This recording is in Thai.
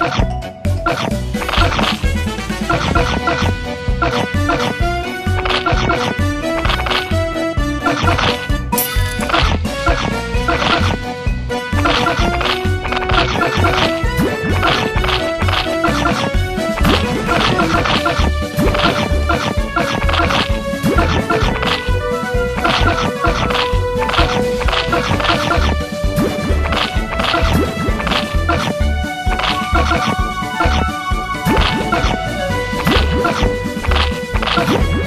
you Thank